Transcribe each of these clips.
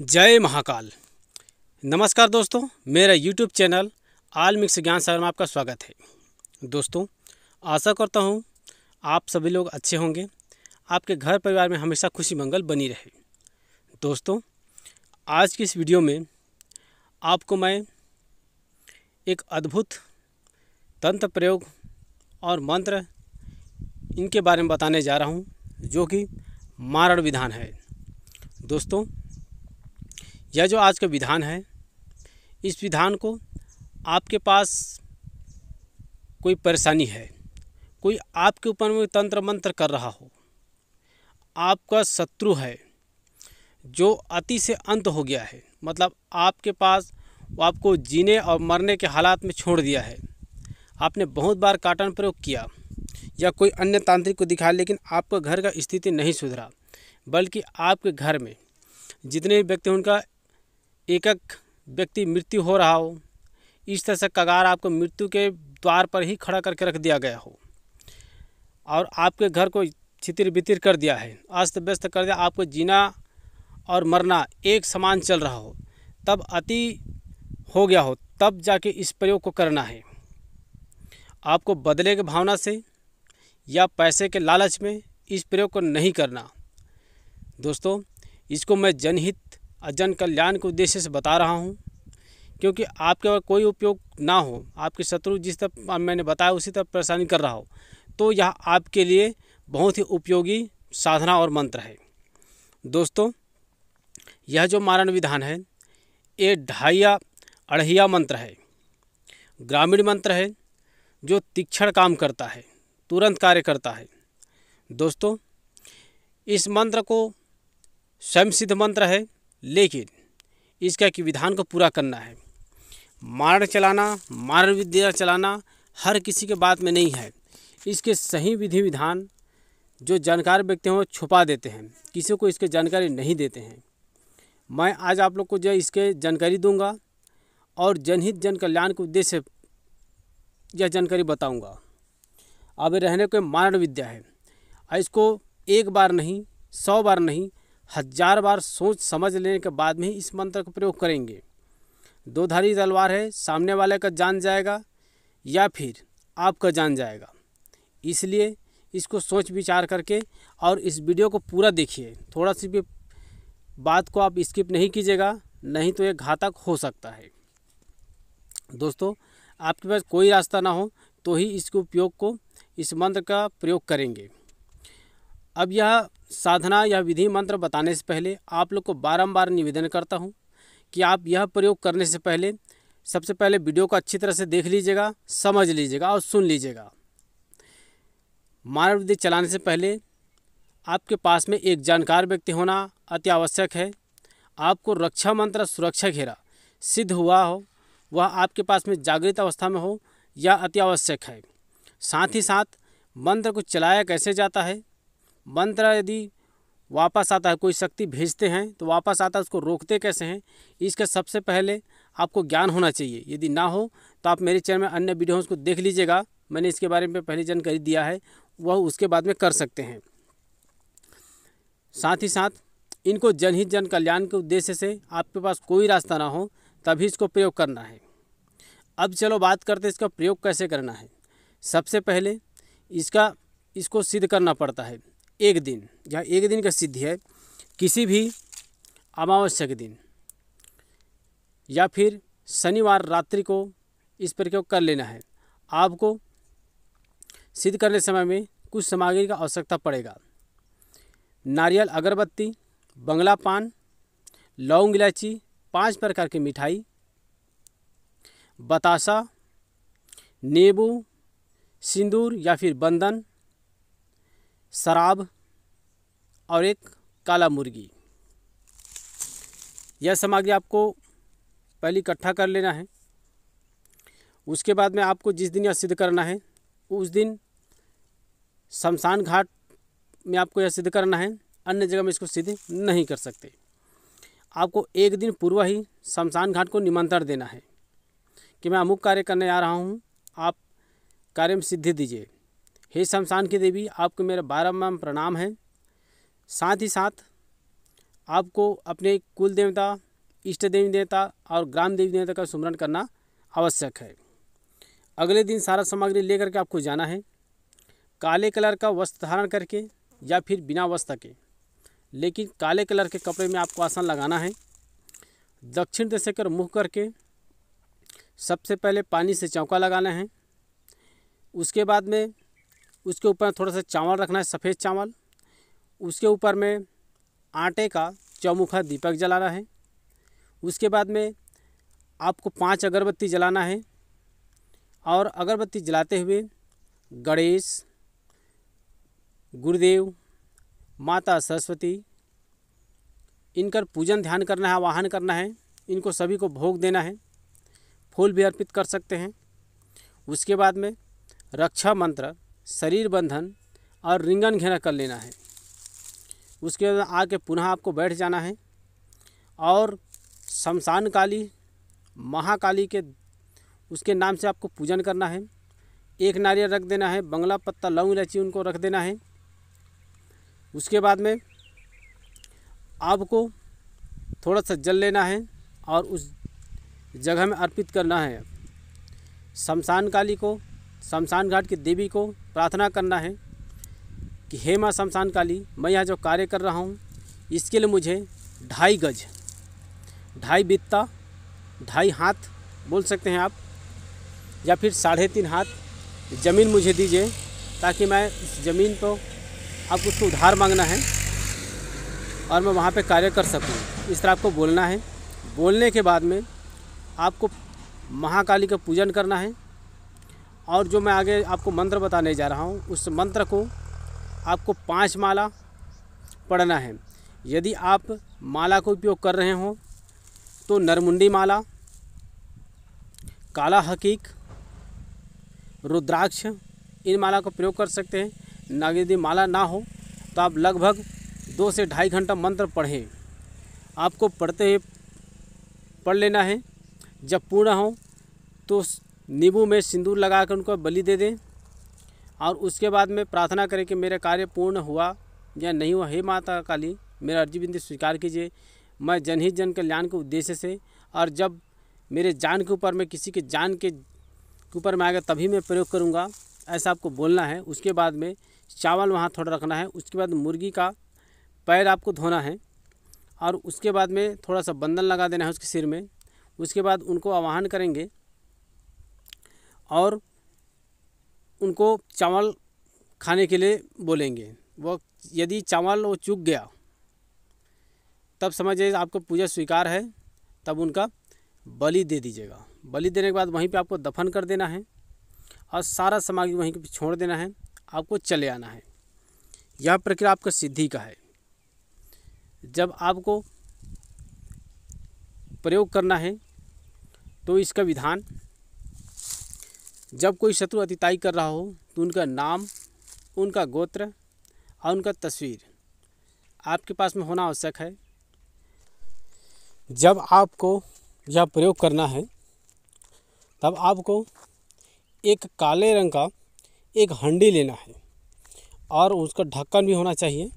जय महाकाल। नमस्कार दोस्तों, मेरा यूट्यूब चैनल आल मिक्स ज्ञान सागर में आपका स्वागत है। दोस्तों, आशा करता हूँ आप सभी लोग अच्छे होंगे, आपके घर परिवार में हमेशा खुशी मंगल बनी रहे। दोस्तों, आज की इस वीडियो में आपको मैं एक अद्भुत तंत्र प्रयोग और मंत्र इनके बारे में बताने जा रहा हूँ, जो कि मारण विधान है। दोस्तों यह जो आज का विधान है, इस विधान को आपके पास कोई परेशानी है, कोई आपके ऊपर में तंत्र मंत्र कर रहा हो, आपका शत्रु है, जो अति से अंत हो गया है मतलब आपके पास वो आपको जीने और मरने के हालात में छोड़ दिया है। आपने बहुत बार काटन प्रयोग किया, या कोई अन्य तांत्रिक को दिखाया, लेकिन आपका घर का स्थिति नहीं सुधरा, बल्कि आपके घर में जितने भी व्यक्ति उनका एक एक व्यक्ति मृत्यु हो रहा हो, इस तरह से कगार आपको मृत्यु के द्वार पर ही खड़ा करके रख दिया गया हो। और आपके घर को छितिर बितिर कर दिया है, अस्त व्यस्त कर दिया, आपको जीना और मरना एक समान चल रहा हो, तब अति हो गया हो, तब जाके इस प्रयोग को करना है। आपको बदले की भावना से या पैसे के लालच में इस प्रयोग को नहीं करना। दोस्तों, इसको मैं जनहित जन कल्याण के उद्देश्य से बता रहा हूँ, क्योंकि आपके अगर कोई उपयोग ना हो, आपके शत्रु जिस तरह मैंने बताया उसी तरह परेशानी कर रहा हो तो यह आपके लिए बहुत ही उपयोगी साधना और मंत्र है। दोस्तों, यह जो मारण विधान है, ये ढाइया अढ़िया मंत्र है, ग्रामीण मंत्र है, जो तीक्षण काम करता है, तुरंत कार्य करता है। दोस्तों, इस मंत्र को स्वयं सिद्ध मंत्र है लेकिन इसका कि विधान को पूरा करना है। मारण चलाना, मारण विद्या चलाना हर किसी के बात में नहीं है। इसके सही विधि विधान जो जानकार व्यक्ति हैं वो छुपा देते हैं। किसी को इसके जानकारी नहीं देते हैं। मैं आज आप लोग को जो इसके जानकारी दूँगा और जनहित जन कल्याण के उद्देश्य से यह जानकारी बताऊँगा। अब रहने को मारण विद्या है। इसको एक बार नहीं, सौ बार नहीं हज़ार बार सोच समझ लेने के बाद में ही इस मंत्र का प्रयोग करेंगे। दो धारी तलवार है, सामने वाले का जान जाएगा या फिर आपका जान जाएगा। इसलिए इसको सोच विचार करके और इस वीडियो को पूरा देखिए। थोड़ा सी भी बात को आप स्किप नहीं कीजिएगा, नहीं तो ये घातक हो सकता है। दोस्तों, आपके पास कोई रास्ता ना हो तो ही इसके उपयोग को इस मंत्र का प्रयोग करेंगे। अब यह साधना या विधि मंत्र बताने से पहले आप लोग को बारंबार निवेदन करता हूँ कि आप यह प्रयोग करने से पहले सबसे पहले वीडियो को अच्छी तरह से देख लीजिएगा, समझ लीजिएगा और सुन लीजिएगा। मानव विधि चलाने से पहले आपके पास में एक जानकार व्यक्ति होना अति आवश्यक है। आपको रक्षा मंत्र सुरक्षा घेरा, सिद्ध हुआ हो, वह आपके पास में जागृत अवस्था में हो या अति आवश्यक है। साथ ही साथ मंत्र को चलाया कैसे जाता है? मंत्र यदि वापस आता है, कोई शक्ति भेजते हैं तो वापस आता है, उसको रोकते कैसे हैं? इसका सबसे पहले आपको ज्ञान होना चाहिए। यदि ना हो तो आप मेरे चैनल में अन्य वीडियोज़ को देख लीजिएगा। मैंने इसके बारे में पहले जानकारी दिया है, वह उसके बाद में कर सकते हैं। साथ ही साथ, इनको जनहित जन कल्याण के उद्देश्य से आपके पास कोई रास्ता ना हो, तभी इसको प्रयोग करना है। अब चलो बात करते इसका प्रयोग कैसे करना है? सबसे पहले इसका, इसको सिद्ध करना पड़ता है। एक दिन जहाँ एक दिन का सिद्धि है, किसी भी अमावस्या के दिन, या फिर शनिवार रात्रि को इस प्रयोग कर लेना है। आपको सिद्ध करने समय में कुछ सामग्री का आवश्यकता पड़ेगा। नारियल अगरबत्ती, बंगला पान, लौंग इलायची, पाँच प्रकार की मिठाई बतासा नींबू, सिंदूर या फिर बंदन शराब और एक काला मुर्गी। यह सामग्री आपको पहले इकट्ठा कर लेना है। उसके बाद में आपको जिस दिन यह सिद्ध करना है, उस दिन शमशान घाट में आपको यह सिद्ध करना है, अन्य जगह में इसको सिद्ध नहीं कर सकते। आपको एक दिन पूर्व ही शमशान घाट को निमंत्रण देना है कि मैं अमुक कार्य करने आ रहा हूँ, आप कार्य में सिद्धि दीजिए। हे शमशान की देवी, आपको मेरा बारम्बार प्रणाम है। साथ ही साथ, आपको अपने कुल देवता, इष्ट देवी देवता और ग्राम देवी देवता का सुमरण करना आवश्यक है। अगले दिन सारा सामग्री लेकर के आपको जाना है। काले कलर का वस्त्र धारण करके या फिर बिना वस्त्र के। लेकिन काले कलर के कपड़े में आपको आसन लगाना है। दक्षिण दिशा कर मुँह करके सबसे पहले पानी से चौका लगाना है। उसके बाद में उसके ऊपर थोड़ा सा चावल रखना है, सफ़ेद चावल। उसके ऊपर में आटे का चौमुखा दीपक जलाना है। उसके बाद में आपको पाँच अगरबत्ती जलाना है और अगरबत्ती जलाते हुए गणेश, गुरुदेव, माता सरस्वती, इनकर पूजन ध्यान करना है, आवाहन करना है, इनको सभी को भोग देना है, फूल भी अर्पित कर सकते हैं। उसके बाद में रक्षा मंत्र शरीर बंधन और रिंगन घेरा कर लेना है। उसके बाद आके पुनः आपको बैठ जाना है और शमशान काली महाकाली के, उसके नाम से आपको पूजन करना है। एक नारियल रख देना है, बंगला पत्ता, लौंग, इलायची उनको रख देना है। उसके बाद में आपको थोड़ा सा जल लेना है और उस जगह में अर्पित करना है। शमशान काली को, शमशान घाट की देवी को प्रार्थना करना है कि हे माँ शमशान काली, मैं यहाँ जो कार्य कर रहा हूँ, इसके लिए मुझे ढाई गज, ढाई बित्ता, ढाई हाथ बोल सकते हैं आप, या फिर साढ़े तीन हाथ ज़मीन मुझे दीजिए, ताकि मैं इस ज़मीन को आपको उसको उधार मांगना है और मैं वहाँ पे कार्य कर सकूँ। इस तरह आपको बोलना है। बोलने के बाद में आपको महाकाली का पूजन करना है। और जो मैं आगे आपको मंत्र बताने जा रहा हूँ, उस मंत्र को आपको पाँच माला पढ़ना है। यदि आप माला का उपयोग कर रहे हो तो नरमुंडी माला, काला हकीक, रुद्राक्ष, इन माला का प्रयोग कर सकते हैं। ना यदि माला ना हो तो आप लगभग दो से ढाई घंटा मंत्र पढ़ें। आपको पढ़ते हुए पढ़ लेना है। जब पूर्ण हो तो नींबू में सिंदूर लगा कर उनको बलि दे दें और उसके बाद में प्रार्थना करें कि मेरा कार्य पूर्ण हुआ या नहीं हुआ। हे माता काली, मेरा अर्जी बिंदी स्वीकार कीजिए। मैं जनहित जन कल्याण के उद्देश्य से और जब मेरे जान के ऊपर में किसी के जान के ऊपर में आएगा तभी मैं प्रयोग करूँगा। ऐसा आपको बोलना है। उसके बाद में चावल वहाँ थोड़ा रखना है। उसके बाद मुर्गी का पैर आपको धोना है और उसके बाद में थोड़ा सा बंधन लगा देना है उसके सिर में। उसके बाद उनको आवाहन करेंगे और उनको चावल खाने के लिए बोलेंगे। वो यदि चावल वो चूक गया, तब समझिए आपको पूजा स्वीकार है, तब उनका बलि दे दीजिएगा। बलि देने के बाद वहीं पे आपको दफन कर देना है और सारा सामग्री वहीं पे छोड़ देना है, आपको चले आना है। यह प्रक्रिया आपका सिद्धि का है। जब आपको प्रयोग करना है तो इसका विधान जब कोई शत्रु अतिताई कर रहा हो तो उनका नाम, उनका गोत्र और उनका तस्वीर आपके पास में होना आवश्यक है। जब आपको यह प्रयोग करना है, तब आपको एक काले रंग का एक हंडी लेना है और उसका ढक्कन भी होना चाहिए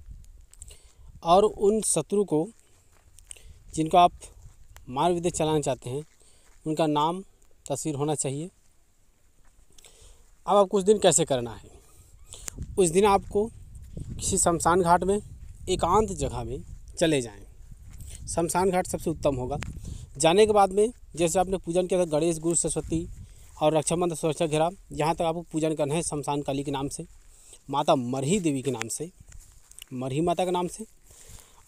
और उन शत्रु को जिनको आप मार चलाना चाहते हैं, उनका नाम, तस्वीर होना चाहिए। अब आपको उस दिन कैसे करना है? उस दिन आपको किसी शमशान घाट में, एकांत जगह में चले जाएँ। शमशान घाट सबसे उत्तम होगा। जाने के बाद में, जैसे आपने पूजन किया था, गणेश, गुरु, सरस्वती और रक्षा मंत्र सुरक्षा घेरा, यहाँ तक आपको पूजन करना है शमशान काली के नाम से, माता मरही देवी के नाम से, मरही माता के नाम से।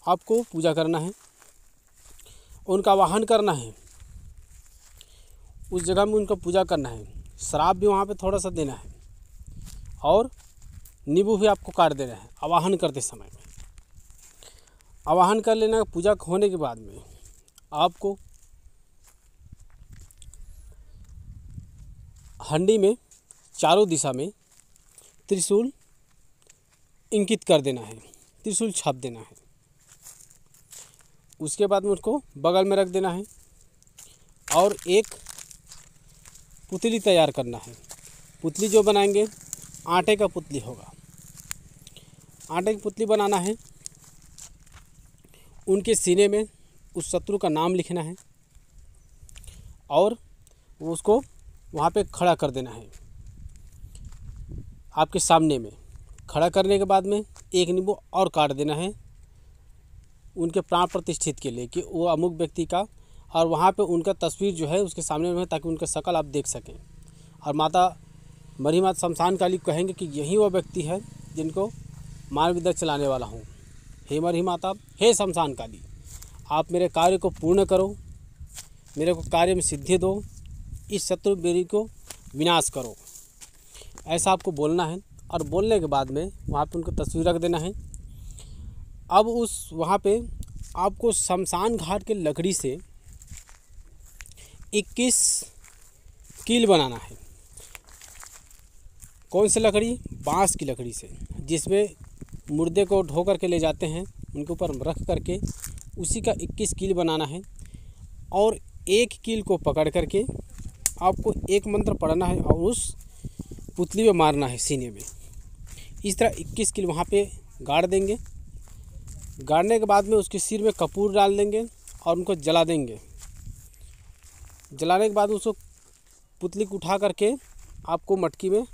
आपको पूजा करना है, उनका वाहन करना है, उस जगह में उनका पूजा करना है। शराब भी वहाँ पे थोड़ा सा देना है। और नींबू भी आपको काट देना है, आवाहन करते समय में। आवाहन कर लेना पूजा होने के बाद में आपको हंडी में चारों दिशा में त्रिशूल इंकित कर देना है, त्रिशूल छाप देना है। उसके बाद में उसको बगल में रख देना है और एक पुतली तैयार करना है। पुतली जो बनाएँगे, आटे का पुतली होगा। आटे की पुतली बनाना है। उनके सीने में उस शत्रु का नाम लिखना है और उसको वहाँ पे खड़ा कर देना है। आपके सामने में खड़ा करने के बाद में एक नींबू और काट देना है। उनके प्राण प्रतिष्ठित के लिए कि वो अमुक व्यक्ति का और वहाँ पे उनका तस्वीर जो है उसके सामने में ताकि उनका शकल आप देख सकें। और माता मरी माता शमशान काली कहेंगे कि यही वो व्यक्ति है जिनको मार्ग विद्या चलाने वाला हूँ। हे मरी माता, हे शमशान काली आप मेरे कार्य को पूर्ण करो, मेरे को कार्य में सिद्धि दो, इस शत्रु बेरी को विनाश करो। ऐसा आपको बोलना है और बोलने के बाद में वहाँ पे उनको तस्वीर रख देना है। अब उस वहाँ पे आपको शमशान घाट के लकड़ी से 21 कील बनाना है। कौन सी लकड़ी? बाँस की लकड़ी से, जिसमें मुर्दे को ढो करके ले जाते हैं, उनके ऊपर रख करके उसी का 21 कील बनाना है। और एक कील को पकड़ करके आपको एक मंत्र पढ़ना है और उस पुतली में मारना है सीने में। इस तरह 21 कील वहाँ पे गाड़ देंगे। गाड़ने के बाद में उसके सिर में कपूर डाल देंगे और उनको जला देंगे। जलाने के बाद उसको पुतली को उठा करके आपको मटकी में